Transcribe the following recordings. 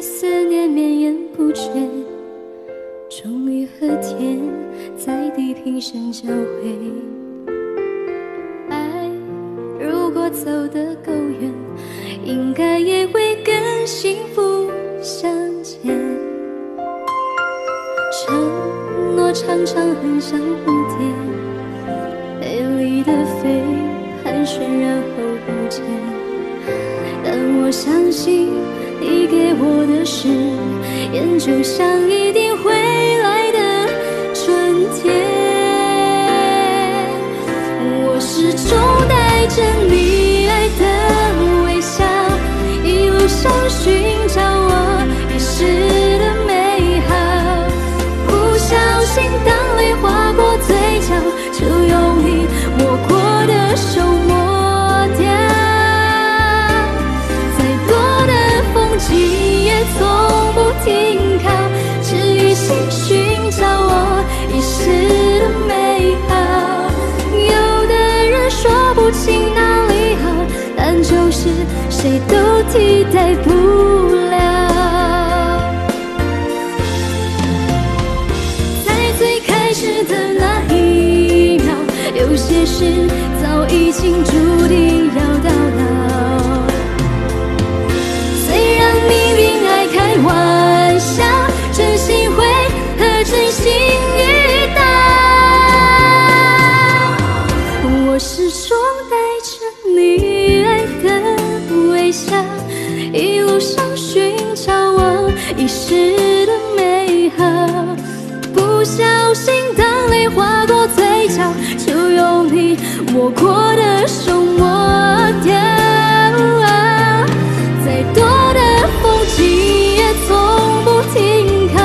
思念绵延不绝，终于和天在地平线交汇。爱如果走得够远，应该也会跟幸福相见。承诺常常很像蝴蝶，美丽的飞，盘旋然后不见。但我相信你给我的誓言，就像一滴停靠，只一心寻找我遗失的美好。有的人说不清哪里好，但就是谁都替代不了。在最开始的那一秒，有些事早已经注定一路上寻找我遗失的美好不小心当泪滑过嘴角就用你握过的手抹掉再多的风景也从不停靠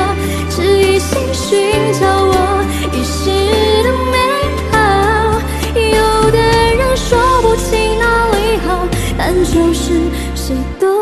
只一心寻找我遗失的美好。有的人说不清哪里好但就是谁都